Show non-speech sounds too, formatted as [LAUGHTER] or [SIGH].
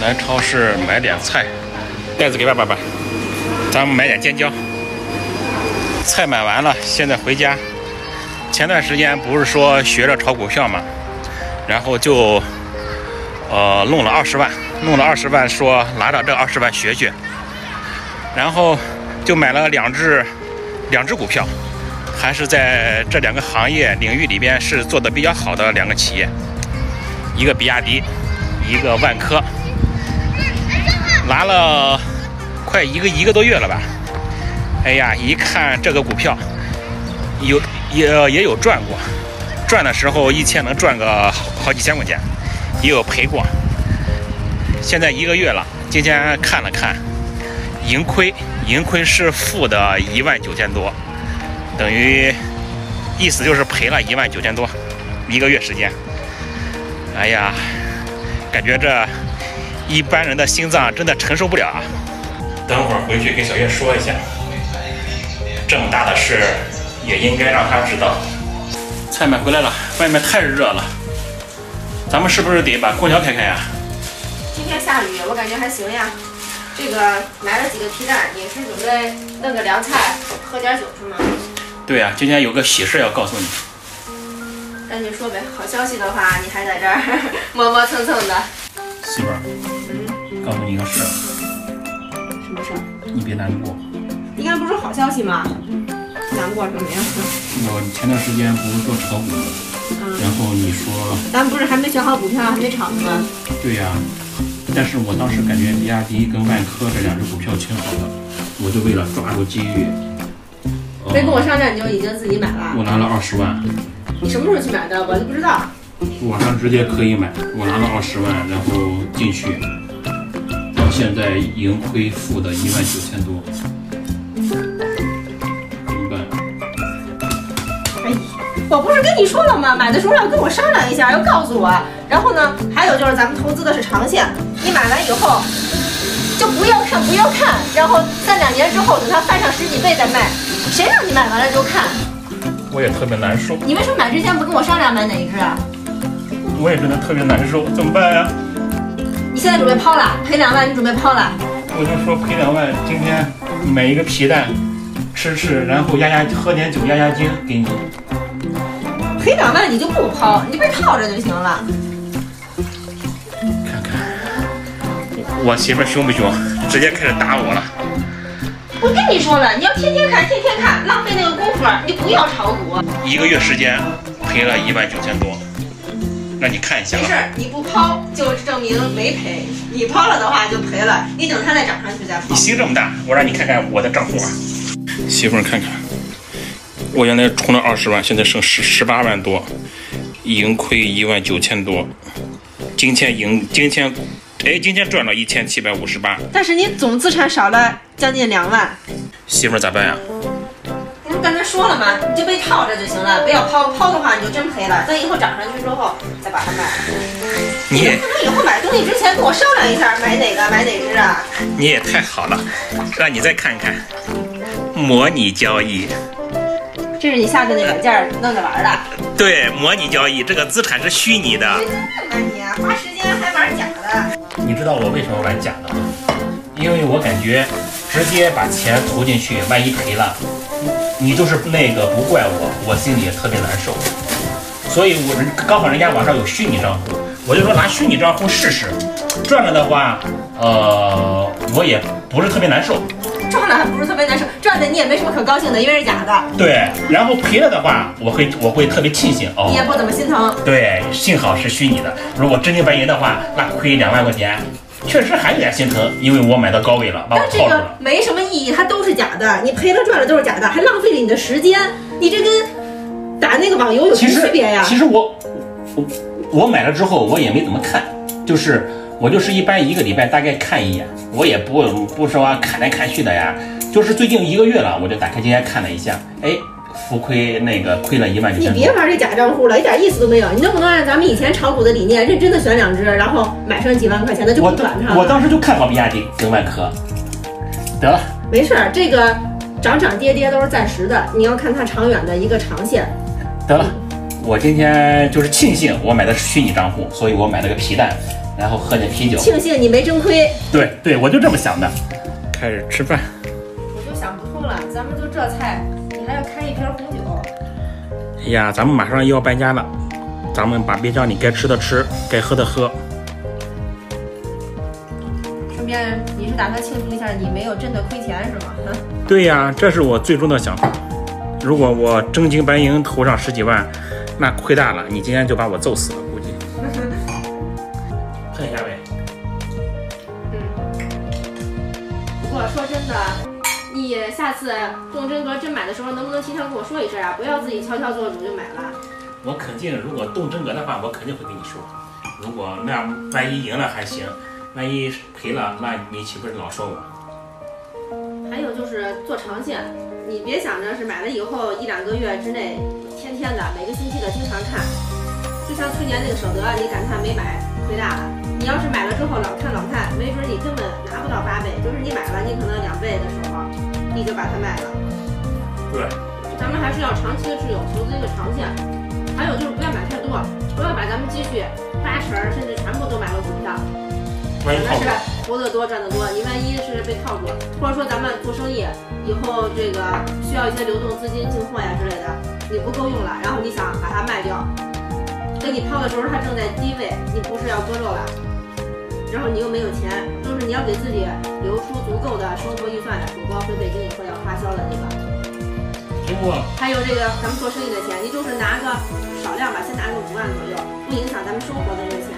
来超市买点菜，袋子给爸爸吧。咱们买点尖椒。菜买完了，现在回家。前段时间不是说学着炒股票嘛，然后就呃弄了二十万，弄了二十万，说拿着这二十万学学，然后就买了两只两只股票，还是在这两个行业领域里边是做的比较好的两个企业，一个比亚迪，一个万科，拿了快一个一个多月了吧。哎呀，一看这个股票，有也也有赚过，赚的时候一天能赚个好几千块钱，也有赔过。现在一个月了，今天看了看，盈亏，盈亏是负的一万九千多，等于意思就是赔了一万九千多，一个月时间。哎呀，感觉这一般人的心脏真的承受不了啊！等会儿回去跟小月说一下。这么大的事，也应该让他知道。菜买回来了，外面太热了，咱们是不是得把空调开开呀？今天下雨，我感觉还行呀。这个买了几个皮蛋，也是准备弄个凉菜，喝点酒是吗？对呀，今天有个喜事要告诉你。赶紧说呗，好消息的话，你还在这儿 [LAUGHS] 磨磨蹭蹭的。媳妇儿，嗯，告诉你个事儿，什么事儿？你别难过。你刚才不是说好消息吗？难过什么呀？我前段时间不是做炒股，嗯，然后你说，咱不是还没选好股票，还没炒呢吗？对呀，但是我当时感觉比亚迪跟万科这两只股票挺好的，我就为了抓住机遇，呃没跟我商量你就已经自己买了？我拿了二十万，你什么时候去买的？我都不知道。网上直接可以买，我拿了二十万，然后进去，到现在盈亏负的一万九千多，怎么办？哎呀，我不是跟你说了吗？买的时候要跟我商量一下，要告诉我。然后呢，还有就是咱们投资的是长线，你买完以后就不要看，不要看，然后三两年之后等它翻上十几倍再卖，谁让你买完了就看？我也特别难受，你为什么买之前不跟我商量买哪一只啊？我也真的特别难受，怎么办呀？你现在准备抛了，赔两万，你准备抛了？我就说赔两万，今天买一个皮蛋吃吃，然后压压喝点酒压压惊，给你。赔两万你就不抛，你就被套着就行了。看看，我媳妇儿凶不凶？[LAUGHS] 直接开始打我了。我跟你说了，你要天天看，天天看，浪费那个功夫，你就不要炒股。一个月时间赔了一万九千多，让你看一下啊。没事，你不抛就证明没赔，你抛了的话就赔了。你等它再涨上去再抛你。心这么大，我让你看看我的账户啊。媳妇儿看看，我原来充了二十万，现在剩十十八万多，盈亏一万九千多。今天赢，今天，哎，今天赚了一千七百五十八。但是你总资产少了将近两万。媳妇儿咋办呀？刚才说了嘛？你就被套着就行了，不要抛。抛的话你就真赔了。等以后涨上去之后再把它卖。你也能不能以后买东西之前跟我商量一下，买哪个买哪只啊？你也太好了，让你再看看，模拟交易。这是你下的那软件弄着玩儿的。对，模拟交易这个资产是虚拟的。你看你啊，花时间还玩假的。你知道我为什么玩假的吗？因为我感觉直接把钱投进去，万一赔了，你就是那个不怪我，我心里也特别难受。所以我人刚好人家网上有虚拟账户，我就说拿虚拟账户试试，赚了的话，呃，我也不是特别难受。赚了还不是特别难受，赚的你也没什么可高兴的，因为是假的，对，然后赔了的话，我会我会特别庆幸哦你。也不怎么心疼。对，幸好是虚拟的。如果真金白银的话，那亏两万块钱，确实还有点心疼，因为我买到高位了，把我但这个套住了。没什么意义，它都是假的，你赔了赚了都是假的，还浪费了你的时间，你这跟打那个网游有什么区别呀？其实我我我买了之后，我也没怎么看，就是我就是一般一个礼拜大概看一眼，我也不不说看来看去的呀。就是最近一个月了，我就打开今天看了一下，哎，浮亏那个亏了一万九你千多。别玩这假账户了，一点意思都没有。你能不能按咱们以前炒股的理念，认真的选两只，然后买上几万块钱的就不管它了？我当时就看好比亚迪跟万科，得了。没事儿，这个涨涨跌跌都是暂时的，你要看它长远的一个长线。得了，我今天就是庆幸我买的是虚拟账户，所以我买了个皮蛋，然后喝点啤酒。庆幸你没真亏。对对，我就这么想的。开始吃饭。不通了，咱们就这菜，你还要开一瓶红酒？哎呀，咱们马上又要搬家了，咱们把冰箱里该吃的吃，该喝的喝。顺便，你是打算庆祝一下你没有真的亏钱是吗？对呀，这是我最终的想法。如果我真金白银投上十几万，那亏大了，你今天就把我揍死了，估计。你下次动真格真买的时候，能不能提前跟我说一声啊？不要自己悄悄做主就买了。我肯定，如果动真格的话，我肯定会跟你说。如果那万一赢了还行，万一赔了，那你岂不是老说我？还有就是做长线，你别想着是买了以后一两个月之内，天天的每个星期的经常看。就像去年那个舍得，你感叹没买亏大了。你要是买了之后老看老看，没准你根本拿不到八倍，就是你买了你可能两倍的时候，你就把它卖了。对，咱们还是要长期的持有，投资一个长线。还有就是不要买太多，不要把咱们积蓄八成甚至全部都买了股票。万一是吧？活得多赚的多，你万一是被套住，或者说咱们做生意以后这个需要一些流动资金进货呀之类的，你不够用了，然后你想把它卖掉，等你抛的时候它正在低位，你不是要割肉了，然后你又没有钱，就是你要给自己留出足够的生活预算来，否则回北还有这个咱们做生意的钱，你就是拿个少量吧，先拿个五万左右，不影响咱们生活的这个钱。